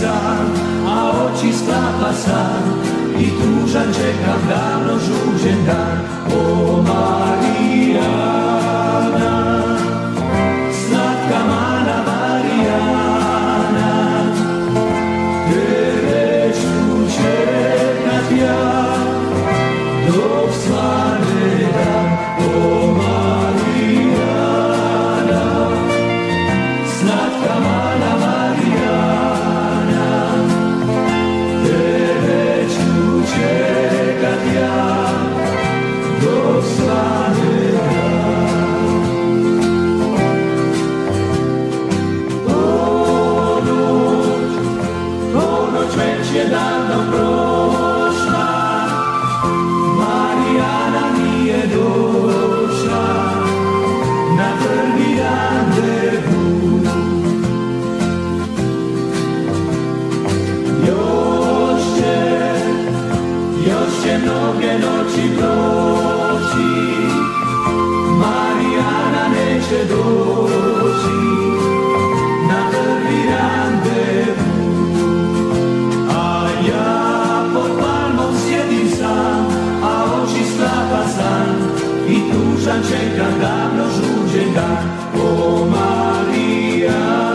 san, a oči sklapa san I tužan čekam davno žuđen dan. O Marija. te dar. Cięcia, dawno żółcienka, o Maria.